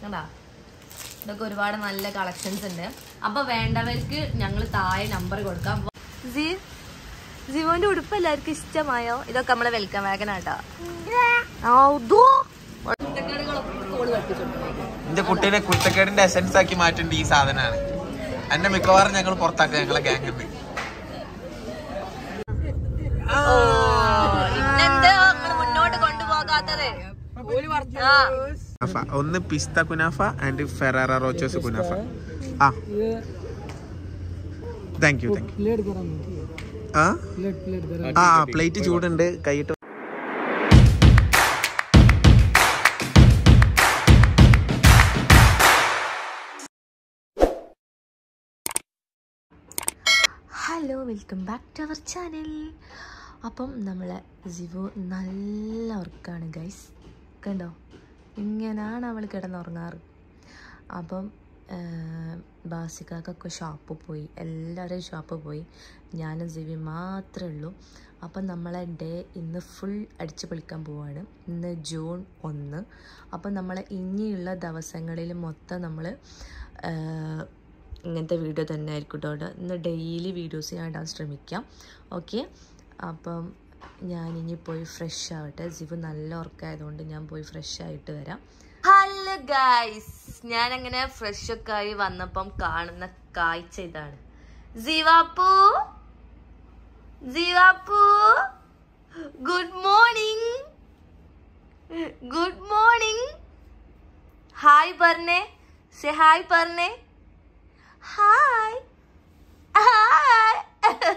കണ്ടാ? ഇതൊക്കെ ഒരുപാട് നല്ല കളക്ഷൻസ് ഉണ്ട്. അപ്പൊ വേണ്ടവർക്ക് ഞങ്ങൾ താഴെ നമ്പർ കൊടുക്കാം. ജിവോന്റെ ഉടുപ്പ് എല്ലാവർക്കും ഇഷ്ടമായോ? ഇതൊക്കെ നമ്മളെ വെൽക്കം വാഗനാട്ടോ എന്റെ കുട്ടീനെ കുരുത്തക്കേടിന്റെ എസൻസ് ആക്കി മാറ്റേണ്ട ഈ സാധനമാണ്. എന്നെ മിക്കവാറും ഞങ്ങൾ പുറത്താക്കുക ഞങ്ങളെ നിങ്ങൾ മുന്നോട്ട് കൊണ്ടുപോകാത്തത്? ഒന്ന് പിസ്ത കുനാഫ ആൻഡ് ഫെറാറ റോച്ചോസ് കുനാഫ. ആ. താങ്ക് യു താങ്ക് യു ആ? ആ പ്ലേറ്റ് ചൂടുണ്ട്. കൈയിട്ട് hello welcome back to our channel അപ്പം നമ്മളെ ജിവോ നല്ല വർക്കാണ് ഗൈസ് കണ്ടോ? ഇങ്ങനാണ് അവൾ കിടന്നുറങ്ങാറ്. അപ്പം ബാസിക്കാക്കൊക്കെ ഷോപ്പിൽ പോയി. എല്ലാവരും ഷോപ്പിൽ പോയി. ഞാനും സിവി മാത്രമേ ഉള്ളൂ. അപ്പം നമ്മളെ ഡേ ഇന്ന് ഫുൾ അടിച്ച് പൊളിക്കാൻ പോവാണ്. ഇന്ന് ജൂൺ ഒന്ന്. അപ്പം നമ്മളെ ഇനിയുള്ള ദിവസങ്ങളിൽ മൊത്തം നമ്മൾ ഇങ്ങനത്തെ വീഡിയോ തന്നെ ആയിരിക്കും കേട്ടോ. ഇന്ന് ഡെയിലി വീഡിയോസ് ഞാൻ ഇടാൻ ശ്രമിക്കാം. ഓക്കെ? അപ്പം ഞാനിനി പോയി ഫ്രഷ് ആവട്ടെ. ജിവ് നല്ല ഉറക്കമായതുകൊണ്ട് ഞാൻ പോയി ഫ്രഷ് ആയിട്ട് വരാം. ഹലോ ഗൈസ് ഞാനങ്ങനെ ഫ്രഷ് ഒക്കെ ആയി വന്നപ്പം കാണുന്ന കാഴ്ച ഇതാണ്. ജീവാപ്പു ജീവാപ്പു good morning good morning hi പറഞ്ഞേ. സെ ഹായ് പറഞ്ഞേ. ഹായ് ഹായ്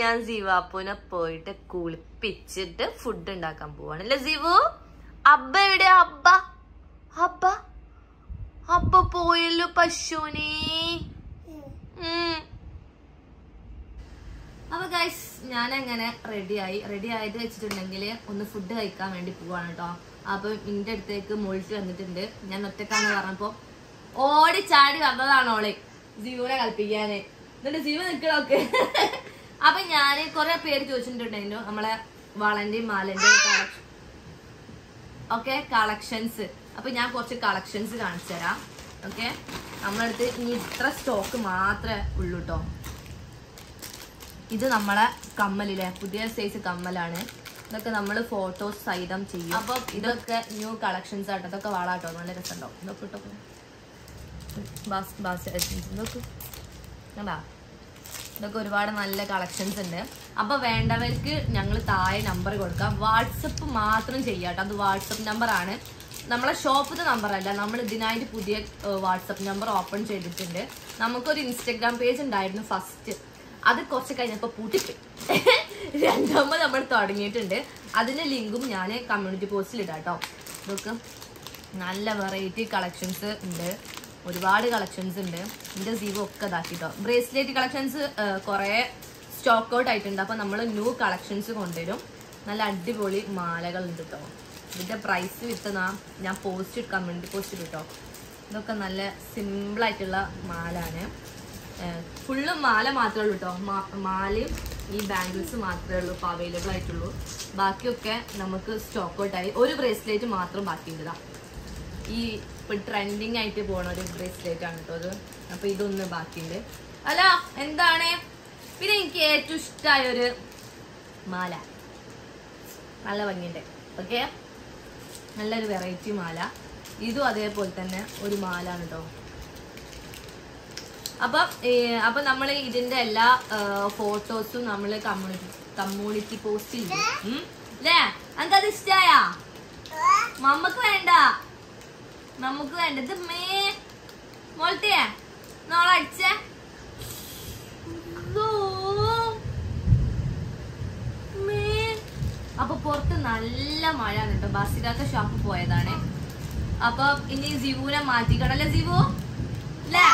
ഞാൻ സിവാപ്പുനെ പോയിട്ട് കുളിപ്പിച്ചിട്ട് ഫുഡ് ഉണ്ടാക്കാൻ പോവാണ്. അല്ലെ സിവു അബ്ബ എവിടെ അബ്ബ. അബ്ബ. അബ്ബ പോയല്ലോ പശുവിനെ. അപ്പൊ ഗൈസ് ഞാൻ അങ്ങനെ റെഡിയായി റെഡി ആയത് വെച്ചിട്ടുണ്ടെങ്കിൽ ഒന്ന് ഫുഡ് കഴിക്കാൻ വേണ്ടി പോവാണ് കേട്ടോ അപ്പൊ ഇന്റെ അടുത്തേക്ക് മുഴിച്ച് വന്നിട്ടുണ്ട്. ഞാൻ ഒറ്റക്കാന്ന് പറഞ്ഞപ്പോ ഓടി ചാടി വന്നതാണ് ഓളെ. ജീവനെ കളിപ്പിക്കാന്. എന്നിട്ട് ജീവൻ നിക്കണൊക്കെ അപ്പൊ ഞാൻ കൊറേ പേര് ചോദിച്ചിട്ടുണ്ടായിരുന്നു നമ്മളെ വളന്റെയും മാലന്റെയും കളക്ഷൻ ഓക്കെ കളക്ഷൻസ് അപ്പൊ ഞാൻ കുറച്ച് കളക്ഷൻസ് കാണിച്ചു തരാം. ഓക്കെ നമ്മളടുത്ത് ഇനി ഇത്ര സ്റ്റോക്ക് മാത്രമേ ഉള്ളൂ കേട്ടോ ഇത് നമ്മളെ കമ്മലിലെ പുതിയ സൈസ് കമ്മലാണ്. ഇതൊക്കെ നമ്മൾ ഫോട്ടോസ് സഹിതം ചെയ്യും. അപ്പൊ ഇതൊക്കെ ന്യൂ കളക്ഷൻസ് ആട്ടോ. ഇതൊക്കെ വാളാട്ടോ. നല്ല രസമുണ്ടാവും ഇതൊക്കെ ഇട്ടോ ബാസ് ബാസ് ഇതൊക്കെ. കണ്ടാ? ഇതൊക്കെ ഒരുപാട് നല്ല കളക്ഷൻസ് ഉണ്ട്. അപ്പൊ വേണ്ടവർക്ക് ഞങ്ങൾ താഴെ നമ്പർ കൊടുക്കാം. വാട്സപ്പ് മാത്രം ചെയ്യാട്ടോ. അത് വാട്സപ്പ് ആണ്. നമ്മളെ ഷോപ്പിന്റെ നമ്പർ അല്ല. നമ്മൾ ഇതിനായിട്ട് പുതിയ വാട്സപ്പ് നമ്പർ ഓപ്പൺ ചെയ്തിട്ടുണ്ട്. നമുക്കൊരു ഇൻസ്റ്റഗ്രാം പേജ് ഉണ്ടായിരുന്നു ഫസ്റ്റ് അത് കുറച്ച് കഴിഞ്ഞപ്പോൾ പൂട്ടിപ്പോയി. രണ്ടാമത് നമ്മൾ തുടങ്ങിയിട്ടുണ്ട്. അതിന്റെ ലിങ്കും ഞാൻ കമ്മ്യൂണിറ്റി പോസ്റ്റിൽ ഇടാം കേട്ടോ നല്ല വെറൈറ്റി കളക്ഷൻസ് ഉണ്ട്. ഒരുപാട് കളക്ഷൻസ് ഉണ്ട്. എന്റെ സീവോ ഒക്കെ ഇതാക്കിട്ടോ ബ്രേസ്ലെറ്റ് കളക്ഷൻസ് കുറേ സ്റ്റോക്ക് ഔട്ട് ആയിട്ടുണ്ട്. അപ്പോൾ നമ്മൾ ന്യൂ കളക്ഷൻസ് കൊണ്ടുവരും. നല്ല അടിപൊളി മാലകൾ ഉണ്ട് കേട്ടോ. ഇതിന്റെ പ്രൈസ് വിത്ത് ഞാൻ പോസ്റ്റ് ഇട്ട് കമ്മ്യൂണിറ്റി പോസ്റ്റ് കിട്ടോ. ഇതൊക്കെ നല്ല സിമ്പിൾ ആയിട്ടുള്ള മാലാണ്. ഫുള്ളും മാല മാത്രമേ ഉള്ളൂ കേട്ടോ. മാലയും ഈ ബാംഗിൾസ് മാത്രമേ ഉള്ളൂ. ഇപ്പോൾ അവൈലബിൾ ആയിട്ടുള്ളൂ. ബാക്കിയൊക്കെ നമുക്ക് സ്റ്റോക്ക് ഔട്ടായി ഒരു ബ്രേസ്ലെറ്റ് മാത്രം ബാക്കിയുണ്ട് ഇതാ. ഈ ഇപ്പൊ ട്രെൻഡിങ് ആയിട്ട് പോണ ഒരു ബ്രേസ്ലെറ്റ് ആണ് കേട്ടോ അത്. അപ്പൊ ഇതൊന്ന് ബാക്കിയുണ്ട്. അല്ല എന്താണ്? പിന്നെ എനിക്ക് ഏറ്റവും ഇഷ്ടമായ ഒരു മാല. നല്ല ഭംഗിയുണ്ട്. ഓക്കെ നല്ലൊരു വെറൈറ്റി മാല. ഇതും അതേപോലെ തന്നെ ഒരു മാലാണ് കേട്ടോ അപ്പം അപ്പൊ നമ്മൾ ഇതിന്റെ എല്ലാ ഫോട്ടോസും നമ്മൾ കമ്മ്യൂണിറ്റി കമ്മ്യൂണിറ്റി പോസ്റ്റ് ചെയ്യും അല്ലേ എനിക്കത് ഇഷ്ടായ? മമ്മക്ക് വേണ്ട. നമുക്ക് വേണ്ടത് മേ മോൾട്ടിയാ നാളെ അടിച്ചേ. മേ. അപ്പൊ പുറത്ത് നല്ല മഴ കേട്ടോ ബസ്സിലൊക്കെ ഷോപ്പ് പോയതാണ്. അപ്പൊ ഇനി ജിവുനെ മാറ്റിക്കണല്ലേ ജിവു അല്ലേ?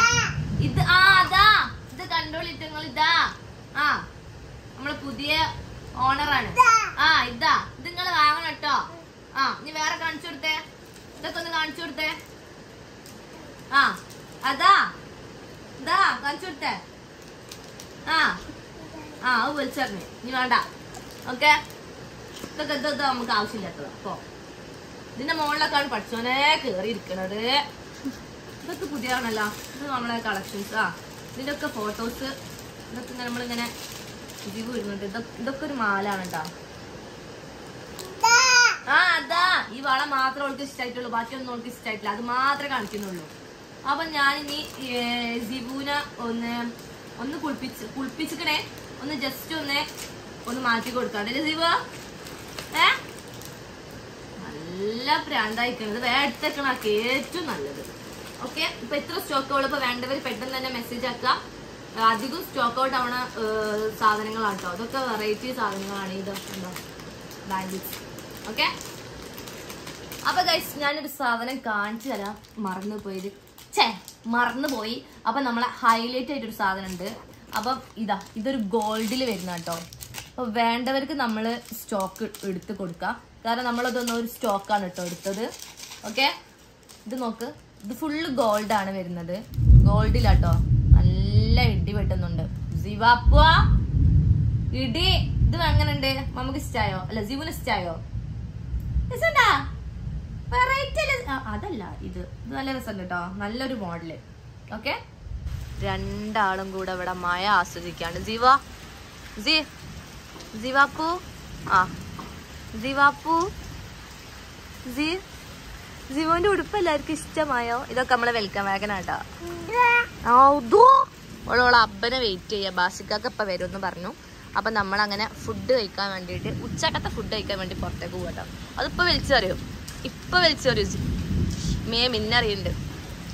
ഇത് ആ അതാ. ഇത് കണ്ടോളിട്ട് നിങ്ങൾ ഇതാ. ആ നമ്മൾ പുതിയ ഓണറാണ് ആ ഇതാ. ഇത് നിങ്ങൾ വാങ്ങണം കേട്ടോ. ആ ഇനി വേറെ കാണിച്ചു കൊടുത്തേ. ഇതൊക്കെ ഒന്ന് കാണിച്ചു കൊടുത്തേ. ആ അതാ. ഇതാ കാണിച്ചു കൊടുത്തേ. ആ ആ അത് വിളിച്ചറിഞ്ഞു ഇനി വേണ്ട. ഓക്കെ? ഇതൊക്കെ ഇതൊക്കെ ഇത് നമുക്ക് ആവശ്യമില്ലാത്തതാ. അപ്പോ ഇതിന്റെ മുകളിലൊക്കെയാണ് പഠിച്ചോനെ കേറി ഇരിക്കണത് ഇതൊക്കെ പുതിയതാണല്ലോ. ഇത് നമ്മളെ കളക്ഷൻസ് ആ ഇതിന്റെ ഒക്കെ ഫോട്ടോസ് ഇതൊക്കെ നമ്മളിങ്ങനെ ഇതിവ് ഇതൊക്കെ ഇതൊക്കെ ഒരു മാലാണ് കേട്ടോ ആ അതാ ഈ വള മാത്രം അവൾക്ക് ഇഷ്ടമായിട്ടുള്ളൂ ബാക്കിയൊന്നും അവൾക്ക് ഇഷ്ടമായിട്ടില്ല അത് മാത്രമേ കാണിക്കുന്നുള്ളൂ. അപ്പൊ ഞാൻ ഇനി ജിബുന ഒന്ന് ഒന്ന് കുളിപ്പിച്ച് കുളിപ്പിച്ചിക്കണേ. ഒന്ന് ജസ്റ്റ് ഒന്ന് ഒന്ന് മാറ്റി കൊടുക്കാണ്ടല്ലേ ജിബു? ഏ? നല്ല പ്രാന്തായിക്കണത് വേറെ എടുത്തേക്കണ. ഏറ്റവും നല്ലത്. ഓക്കെ? ഇപ്പൊ എത്ര സ്റ്റോക്ക് സ്റ്റോക്കുകൾ ഇപ്പൊ വേണ്ടവർ പെട്ടെന്ന് തന്നെ മെസ്സേജ് ആക്കുക. അധികം സ്റ്റോക്ക് ഔട്ട് ആവണ സാധനങ്ങളാണ് കേട്ടോ അതൊക്കെ വെറൈറ്റി സാധനങ്ങളാണ് ഇതൊക്കെ ബാൻഡിറ്റ്സ് ഓക്കെ? അപ്പൊ ഗൈസ് ഞാനൊരു സാധനം കാണിച്ചു തരാം. മറന്നു പോയത് ചേ മറന്നു പോയി അപ്പൊ നമ്മളെ ഹൈലൈറ്റ് ആയിട്ടൊരു സാധനം ഉണ്ട് അപ്പം ഇതാ ഇതൊരു ഗോൾഡിൽ വരുന്ന കേട്ടോ. അപ്പൊ വേണ്ടവർക്ക് നമ്മൾ സ്റ്റോക്ക് എടുത്ത് കൊടുക്കാം. കാരണം നമ്മളതൊന്നും ഒരു സ്റ്റോക്കാണ് കേട്ടോ എടുത്തത്. ഓക്കെ ഇത് നോക്ക്. ഇത് ഫുള്ള് ഗോൾഡാണ് വരുന്നത്. ഗോൾഡിലാട്ടോ നല്ല ഇടി വെട്ടുന്നുണ്ട്. സിവാപ്പ ഇടി. ഇത് എങ്ങനെയുണ്ട് നമുക്ക് ഇഷ്ടായോ? അല്ല ജീവന് ഇഷ്ടായോ? രസണ്ടാ? വെറൈറ്റി അതല്ല ഇത് ഇത് നല്ല രസമുണ്ട് കേട്ടോ. നല്ലൊരു മോഡൽ. ഓക്കെ രണ്ടാളും കൂടെ ഇവിടെ മായ ആസ്വദിക്കാണ് ജീവ ജീവാപ്പു ആ ജീവാപ്പു ജീ ജീവോന്റെ ഉടുപ്പ് എല്ലാവർക്കും ഇഷ്ടമായോ? ഇതൊക്കെ നമ്മളെ വെൽക്കം വാഗനാട്ടോ ഓളോളെ അബ്ബനെ വെയിറ്റ് ചെയ്യാ. ബാസിക്കൊക്കെ ഇപ്പൊ വരുമെന്ന് പറഞ്ഞു. അപ്പൊ നമ്മളങ്ങനെ ഫുഡ് കഴിക്കാൻ വേണ്ടിയിട്ട് ഉച്ചക്കത്തെ ഫുഡ് കഴിക്കാൻ വേണ്ടി പുറത്തേക്ക് പോകട്ടോ അതിപ്പോ വിളിച്ചറിയും? ഇപ്പൊ രുചി മേ മിന്നറിയുണ്ട്.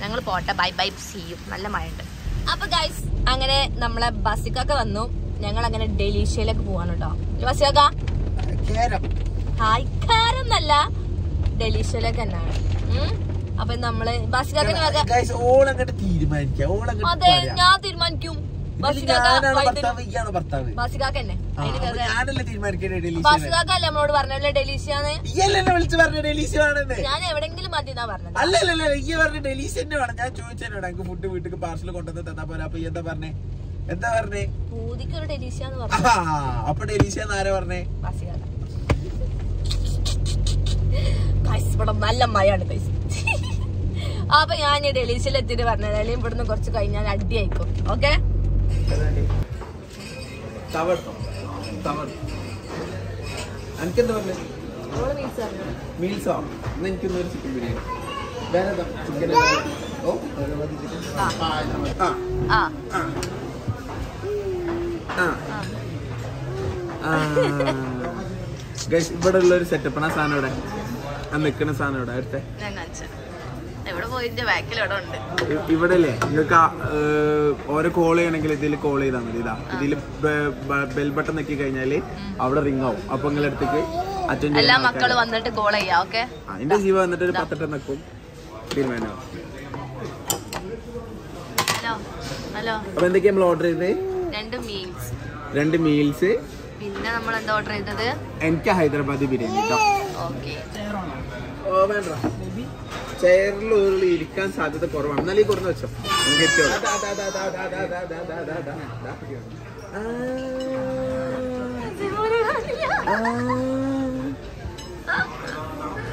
ഞങ്ങൾ പോട്ടെ. ബൈ ബൈ ചെയ്യും നല്ല മഴയുണ്ട്. അപ്പൊ ഗൈസ് അങ്ങനെ നമ്മളെ ബസിക്കൊക്കെ വന്നു. ഞങ്ങൾ അങ്ങനെ ഡെലീഷ്യയിലേക്ക് പോവാണ് കേട്ടോ. ബസിക്കാക്ക ഹായ് ഡെലീഷ്യയിലേക്ക് തന്നെയാണ്. അപ്പൊ നമ്മൾ ഓളങ്ങട്ട് അതെ ഞാൻ തീരുമാനിക്കും. ബസുകാക്കല്ലേ ഞാൻ എവിടെങ്കിലും പറഞ്ഞ ഞാൻ ഫുഡ് വീട്ടിൽ പാർസൽ കൊണ്ടുവന്ന് തന്നാ പോരാ? അപ്പൊ എന്താ പറഞ്ഞേ? എന്താ പറഞ്ഞേ? പറഞ്ഞു അപ്പൊ ഡെലീസിയാന്ന് ആരാ പറഞ്ഞേ? നല്ല മഴയാണ് അപ്പൊ ഞാൻ ഡൽഹിയിൽ പറഞ്ഞാലും ഇവിടുന്ന് കുറച്ച് കഴിഞ്ഞാൽ അടിയായിക്കോ ഓക്കേ തവട്ടോ തവട്ടോ എനിക്കെന്താ പറഞ്ഞത് മീൽസ് ആണ് ഇന്ന് എനിക്കൊന്നൊരു ചിക്കൻ ബിരിയാണി വേറെ ചിക്കൻ ഓ ആ ഇവിടെ ഉള്ള ഒരു സെറ്റപ്പാണ് ആ സാധനം ഇവിടെ ആ നിൽക്കുന്ന സാധനം ഇവിടെ അടുത്തെ എവിടെ പോയിന്റെ ബാക്കിൽ ഉണ്ട്? ഇ- ഇവിടെ അല്ലേ നിങ്ങൾക്ക് ഓരോ കോൾ ചെയ്യണമെങ്കിൽ ഇതിൽ കോൾ ചെയ്താൽ മതി. ഇതാ ഇതിൽ ബെൽ ബട്ടൺ നെക്കി കഴിഞ്ഞാൽ അവിടെ റിംഗ് ആവും. അപ്പൊ നിങ്ങളുടെ അടുത്തേക്ക് അറ്റൻഡ് എല്ലാ മക്കളും വന്നിട്ട് കോൾ ചെയ്യാം ഓക്കെ അതിന്റെ ജീവ വന്നിട്ട് ഒരു പത്തെട്ട് നിൽക്കും തീരുമാനം. Hello hello. അപ്പൊ എന്തൊക്കെയാ നമ്മൾ ഓർഡർ ചെയ്തത്? രണ്ട് മീൽസ് രണ്ട് മീൽസ് പിന്നെ നമ്മൾ എന്താ ഓർഡർ ചെയ്തത്? എനിക്ക് ഹൈദരാബാദി ബിരിയാണി ഓക്കെ ഓ വേണ്ട. ചെയറിൽ ഒരു ഇരിക്കാൻ സാധ്യത കുറവാണ്. എന്നാലും ഈ കുറഞ്ഞ വെച്ചോ.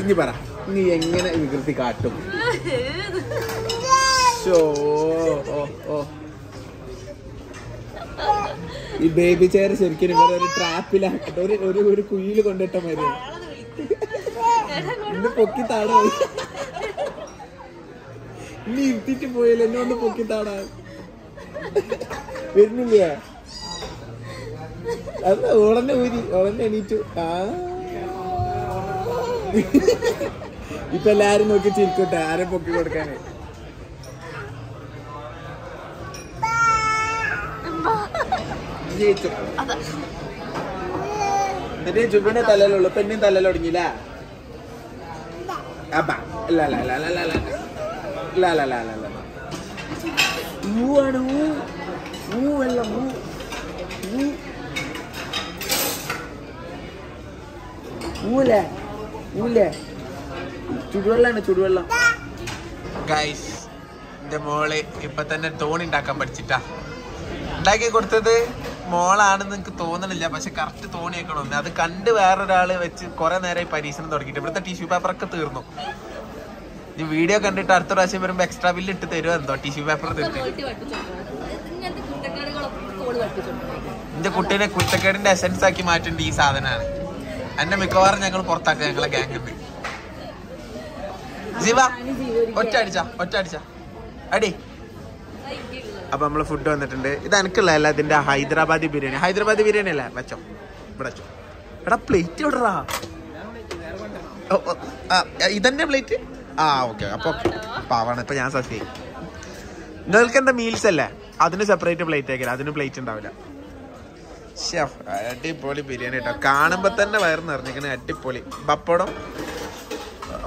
ഇനി പറ നീ എങ്ങനെ വികൃതി കാട്ടും? ഈ ബേബി ചെയർ ശരിക്കും ഇവരെ ഒരു ട്രാപ്പിലാക്കട്ടെ ഒരു ഒരു കുയിൽ കുയിൽ കൊണ്ടിട്ട മതി പൊക്കി താടാ ഇനി ഇരുത്തിട്ട് പോയല്ലോ? എന്നെ ഒന്ന് പൊക്കിത്താടാ വരുന്നില്ലേ? അത് ഓളന്നെ ഊരി. ഓളന്നെ എണീറ്റു. ആ. ഇപ്പൊ എല്ലാരും നോക്കി ചിരിക്കട്ടെ ആരെ പൊക്കി കൊടുക്കാന്? ജയിച്ചു. എന്നിട്ട് ജുബിന്റെ തലയിലുള്ളു. പെണ്ണിൻ തലയിൽ തുടങ്ങിയില്ല അപ്പ. അല്ല അല്ല അല്ല അല്ല ഇല്ല ഊലേ ചുടുവെള്ളാണ് ചുടുവെള്ളം. ഗൈസ് ഇപ്പൊ തന്നെ തോണി ഉണ്ടാക്കാൻ പഠിച്ചിട്ടാ. ഉണ്ടാക്കി കൊടുത്തത് മോളാണെന്ന് എനിക്ക് തോന്നണില്ല പക്ഷെ കറക്റ്റ് തോണി തോന്നിയേക്കണമെന്ന് അത് കണ്ട് വേറൊരാൾ വെച്ച് കുറെ നേരമായി പരീക്ഷണം തുടങ്ങിയിട്ട് ഇവിടുത്തെ ടിഷ്യൂ പേപ്പർ ഒക്കെ തീർന്നു. ഈ വീഡിയോ കണ്ടിട്ട് അടുത്ത പ്രാവശ്യം വരുമ്പോ എക്സ്ട്രാ ബില്ല് ഇട്ട് തരുമോ എന്തോ ടിഷ്യൂ പേപ്പർ എന്റെ കുട്ടീനെ കുറ്റക്കേടിന്റെ എസൻസ് ആക്കി മാറ്റേണ്ട ഈ സാധനമാണ് എന്നെ മിക്കവാറും ഞങ്ങൾ പുറത്താക്കുക ഞങ്ങളെ ഗ്യാങ്ങിൽ ജീവ ഒറ്റ അടിച്ച ഒറ്റ അടിച്ച. അടി. അപ്പൊ നമ്മൾ ഫുഡ് വന്നിട്ടുണ്ട്. ഇത് എനിക്കുള്ള അല്ല ഇതിന്റെ ഹൈദരാബാദി ബിരിയാണി. ഹൈദരാബാദി ബിരിയാണി അല്ലേ? വെച്ചോ. ഇവിടെ വെച്ചോ. എടാ പ്ലേറ്റ് ആ, ഇതന്നെ പ്ലേറ്റ് ആ ഓക്കെ. അപ്പോൾ പാവാണ് ഇപ്പം ഞാൻ സസ്യ നിങ്ങൾക്ക് എന്താ മീൽസ് അല്ലേ? അതിന് സെപ്പറേറ്റ് പ്ലേറ്റ് ആക്കില്ല അതിന് പ്ലേറ്റ് ഉണ്ടാവില്ല. ഷെഫ് അടിപൊളി ബിരിയാണി കേട്ടോ കാണുമ്പോ തന്നെ വയറ് നിറഞ്ഞിരിക്കണ അടിപൊളി. പപ്പടം.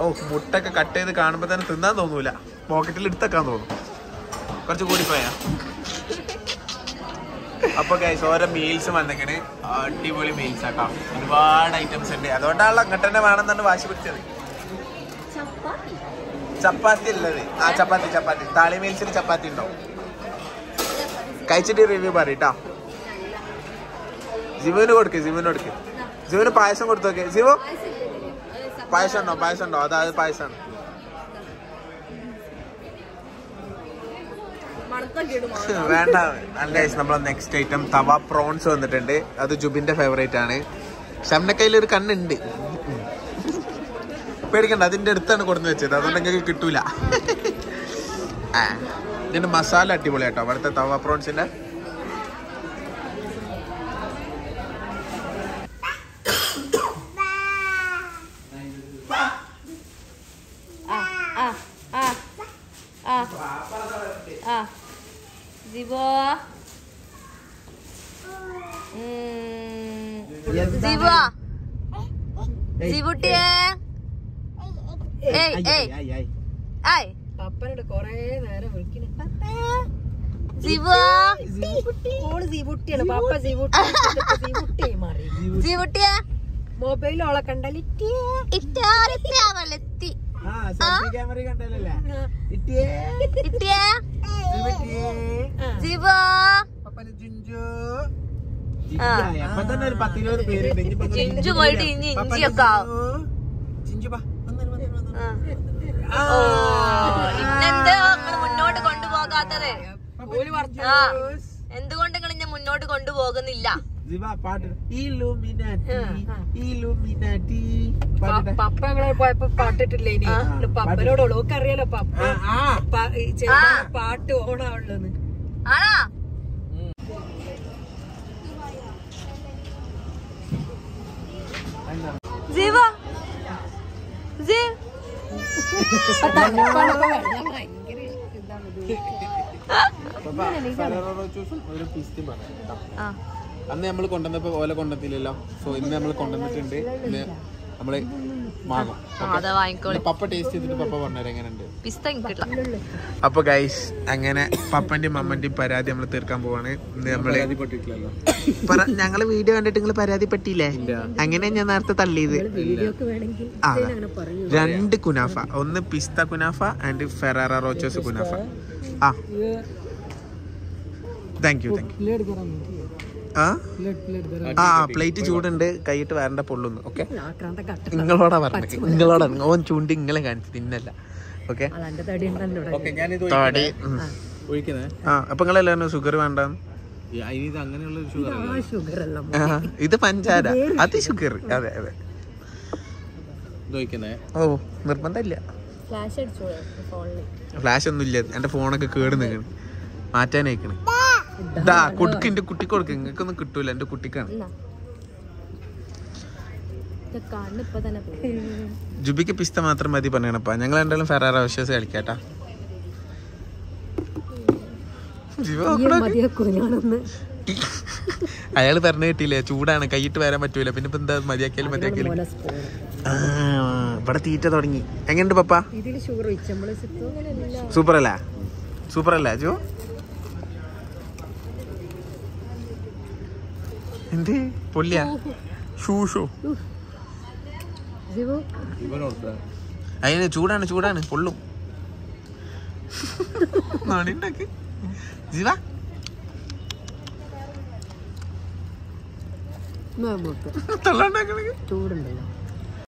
ഓ മുട്ടൊക്കെ കട്ട് ചെയ്ത് കാണുമ്പോൾ തന്നെ തിന്നാൻ തോന്നൂല. പോക്കറ്റിൽ എടുത്തേക്കാൻ തോന്നും. കുറച്ച് കൂടി പോയാ. അപ്പൊ ഗൈസ് ഓരോ മീൽസ് വന്നിക്കണ് അടിപൊളി മീൽസ് ആക്കാം ഒരുപാട് ഐറ്റംസ് ഉണ്ട്. അതുകൊണ്ടാണല്ലോ അങ്ങോട്ട് തന്നെ വേണം എന്നാണ് വാശി പിടിച്ചത്. ചപ്പാത്തി ഉള്ളത്. ആ ചപ്പാത്തി ചപ്പാത്തി. താളി മീൽസിന് ചപ്പാത്തി ഉണ്ടോ? കഴിച്ചിട്ട് റിവ്യൂ പറയട്ടാ ജിമുവിന് കൊടുക്ക് ജിമുവിന് കൊടുക്ക്. ജിമുവിന് പായസം കൊടുത്തു നോക്കേ. ജിമു? പായസം ഉണ്ടോ പായസം ഉണ്ടോ അതായത് പായസമാണ് വേണ്ട. നല്ല നമ്മളെ നെക്സ്റ്റ് ഐറ്റം തവ പ്രോൺസ് വന്നിട്ടുണ്ട്. അത് ജുബിന്റെ ഫേവറേറ്റ് ആണ്. ഷംന കയ്യിൽ ഒരു കണ്ണുണ്ട്. പേടിക്കണ്ട അതിന്റെ അടുത്താണ് കൊടുന്ന് വെച്ചത്. അതുകൊണ്ട് നിങ്ങൾക്ക് കിട്ടൂല. ഇതിന്റെ മസാല അടിപൊളി കേട്ടോ അവിടുത്തെ തവ പ്രോൺസിന്റെ ആ ആ ആ ആ ആ ജിബോ ഉം. ജിബോ ജിബുട്ടിയെ ഏയ് ഏയ് ഏയ് പപ്പനോട് കൊറേ നേരം മൊബൈൽ ഓളെ കണ്ടാൽ ക്യാമറ കണ്ടല്ലേ ഇട്ടിയെ. ഇട്ടിയേ. ഇങ്ങനെ ജിഞ്ചു. പോയിട്ട് ഇനി ഇഞ്ചിയൊക്കെ ആവും. ജിഞ്ചു. ബാ ഇന്നെന്താ നിങ്ങൾ മുന്നോട്ട് കൊണ്ടുപോകാത്തത്? എന്തുകൊണ്ട് നിങ്ങൾ ഇന്നെ മുന്നോട്ട് കൊണ്ടുപോകുന്നില്ല? പപ്പങ്ങളെ പാട്ട്. Illuminati illuminati. പാട്ട് പപ്പ ഞങ്ങളെ പോയപ്പോ പാട്ടിട്ടില്ലേ ഇനി? പപ്പനോട് ഓൾക്ക് അറിയാലോ പപ്പ. ആ ഈ ചെറുക്കന് പാട്ട് ഓണാവുള്ളൂന്ന് ആണോ? ജീവ ജീവ് അന്ന് നമ്മൾ കൊണ്ടുവന്നപ്പോ ഓല കൊണ്ടുവന്നില്ലല്ലോ സോ ഇന്ന് നമ്മൾ കൊണ്ടുവന്നിട്ടുണ്ട്. നമ്മൾ വാങ്ങും അതാ വാങ്ങിക്കോളി. പപ്പ ടേസ്റ്റ് ചെയ്തിട്ട് പപ്പ എങ്ങനെയുണ്ട്? പിസ്ത അപ്പൊ ഗൈസ് അങ്ങനെ പപ്പന്റെയും അമ്മന്റെയും പരാതി നമ്മൾ തീർക്കാൻ പോവാണ്. നമ്മൾ പറ- ഞങ്ങൾ വീഡിയോ കണ്ടിട്ട് നിങ്ങൾ പരാതിപ്പെട്ടില്ലേ? അങ്ങനെ ഞാൻ നേരത്തെ തള്ളിയത്. ആ. രണ്ട് കുനാഫ. ഒന്ന് പിസ്ത കുനാഫ ആൻഡ് ഫെറാറ റോച്ചോസ് കുനാഫ. ആ. താങ്ക് യു താങ്ക് യു ആ? പ്ലേറ്റ് ചൂടുണ്ട്. കൈയിട്ട് വരണ്ട പൊള്ളുന്നു. ഓക്കെ നിങ്ങളോടാ പറഞ്ഞത്. നിങ്ങളോടാണ് ഓൻ ചൂണ്ടി ഇങ്ങളെ കാണിച്ചു തിന്നല്ല. ഓക്കെ തടി ആ. അപ്പൊ നിങ്ങളെല്ലാരും ഷുഗർ വേണ്ട ഇത് പഞ്ചാര. അത് ഷുഗർ അതെ അതെ. ഓ നിർബന്ധമില്ല. ഫ്ലാഷ് ഒന്നും ഇല്ല എന്റെ ഫോണൊക്കെ കേട് നിൽക്കണ്. മാറ്റാനയക്കണ് ഇതാ കൊടുക്ക് എന്റെ കുട്ടി കൊടുക്ക്. നിങ്ങൾക്കൊന്നും കിട്ടൂല എന്റെ കുട്ടിക്കാണ്. ജുബിക്ക് പിസ്ത മാത്രം മതി പറയണപ്പാ ഞങ്ങൾ എന്തായാലും ഫെറാറ വിശ്വാസം കളിക്കാട്ടാ. അയാൾ പറഞ്ഞു കിട്ടിയില്ലേ ചൂടാണ് കൈയിട്ട് വരാൻ പറ്റൂല. പിന്നെ ഇപ്പൊ എന്താ മതിയാക്കിയാലും മതിയാക്കിയാലും ആ, ഇവിടെ തീറ്റ തുടങ്ങി. എങ്ങനെയുണ്ട് പപ്പ? സൂപ്പർ അല്ല സൂപ്പർ അല്ല ജോ എന്ത്? പൊല്ലിയ. ഷൂഷോ അതിന് ചൂടാണ് ചൂടാണ്. പൊള്ളും. നടിണ്ടാക്ക് ജീവ. തള്ളണ്ടാക്കണെങ്കിൽ ചൂടുണ്ടല്ലോ.